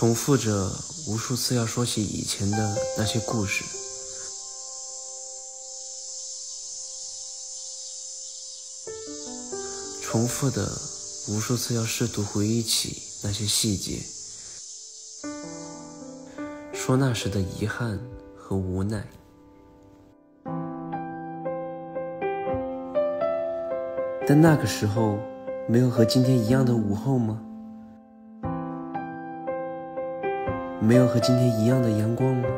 重复着无数次要说起以前的那些故事，重复的无数次要试图回忆起那些细节，说那时的遗憾和无奈。但那个时候，没有和今天一样的午后吗？没有和今天一样的阳光吗？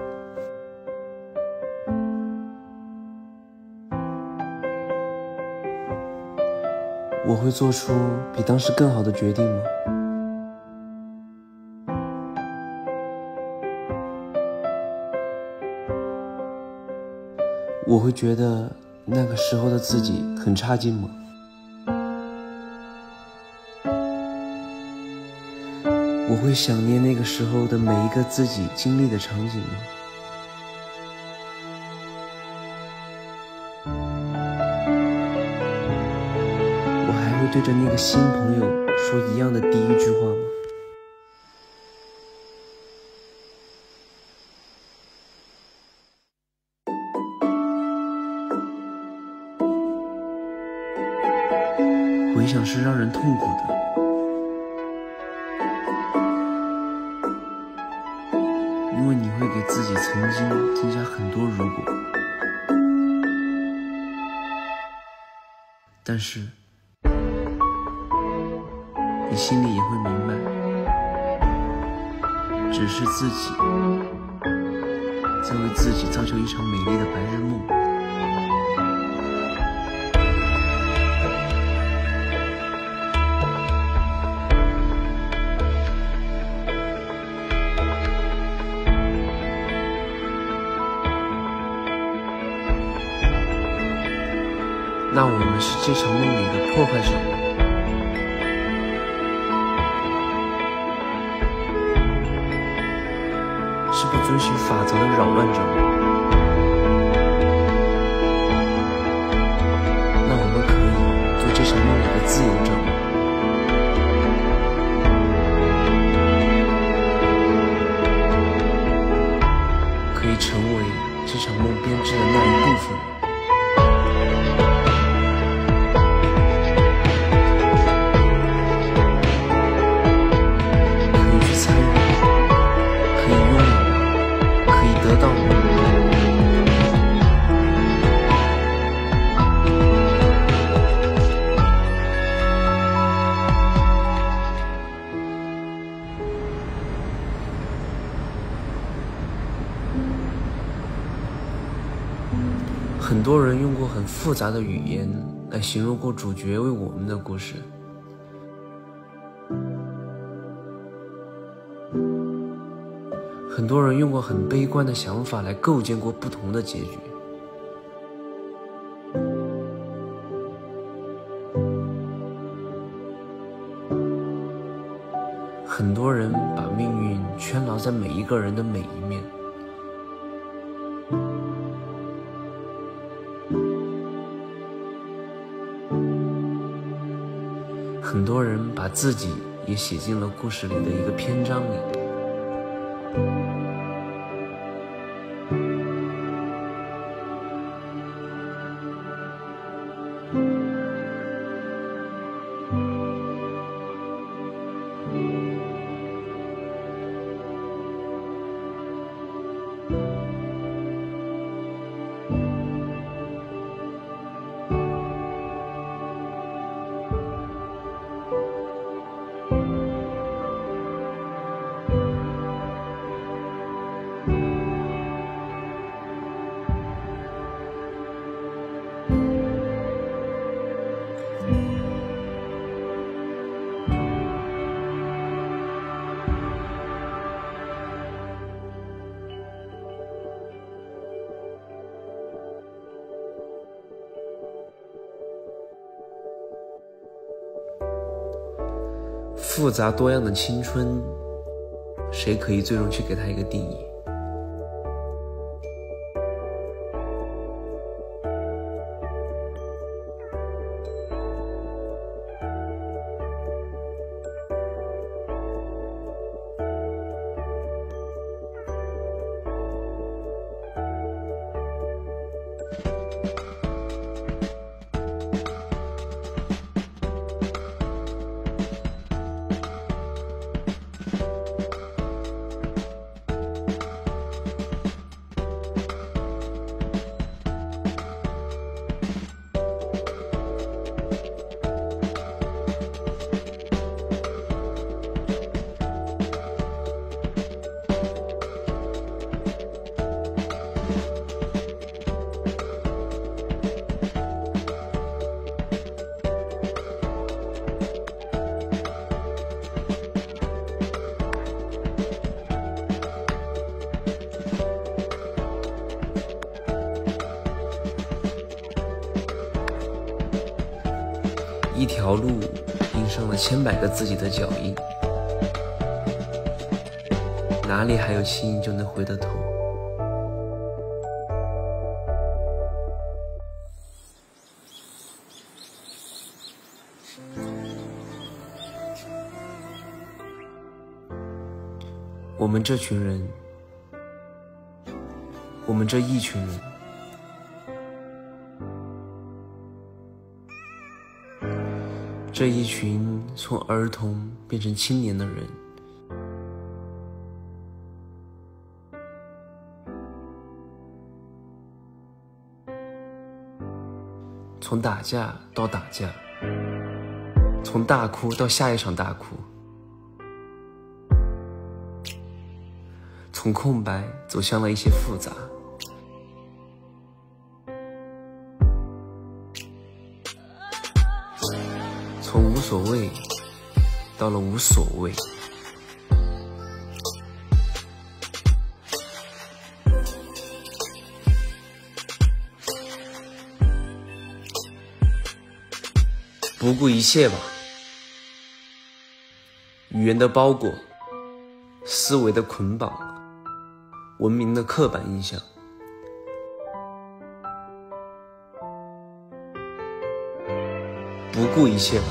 我会做出比当时更好的决定吗？我会觉得那个时候的自己很差劲吗？我会想念那个时候的每一个自己经历的场景吗？我还会对着那个新朋友说一样的第一句话吗？回想是让人痛苦的。因为你会给自己曾经增加很多如果，但是你心里也会明白，只是自己在为自己造就一场美丽的白日梦。那我们是这场梦里的破坏者吗？是不遵循法则的扰乱者很多人用过很复杂的语言来形容过主角为我们的故事。很多人用过很悲观的想法来构建过不同的结局。很多人把命运圈牢在每一个人的每一面。很多人把自己也写进了故事里的一个篇章里。复杂多样的青春，谁可以最终去给他一个定义？条路印上了千百个自己的脚印，哪里还有轻易就能回得头？我们这群人，我们这一群人，这一群从儿童变成青年的人，从打架到打架，从大哭到下一场大哭。从空白走向了一些复杂，从无所谓到了无所谓，不顾一切吧，语言的包裹，思维的捆绑。文明的刻板印象，不顾一切吧。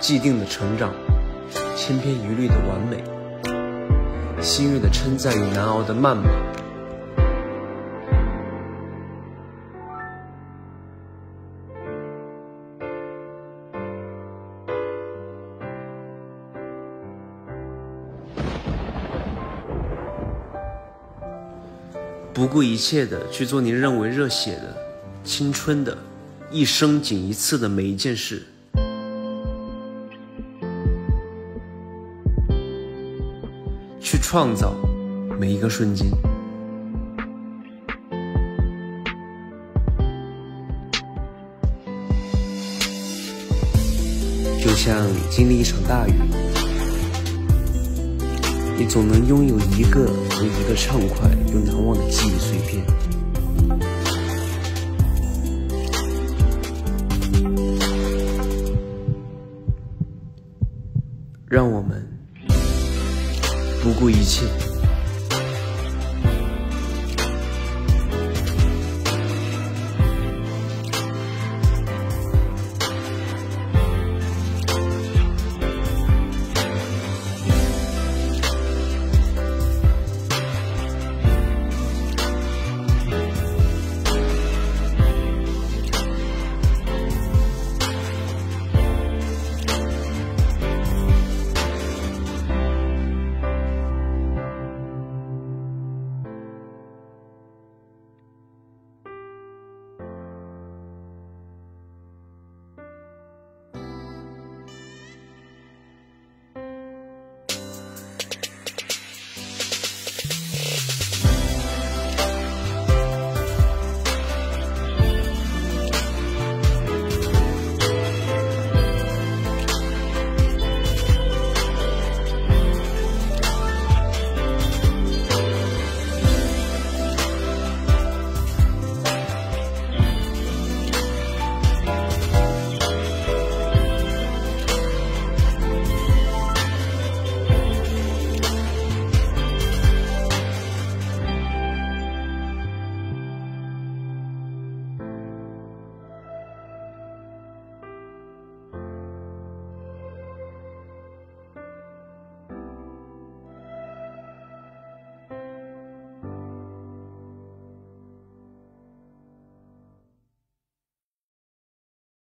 既定的成长，千篇一律的完美，心悦的称赞与难熬的谩骂。不顾一切的去做你认为热血的、青春的、一生仅一次的每一件事，去创造每一个瞬间，就像经历一场大雨。你总能拥有一个又一个畅快又难忘的记忆碎片，一切。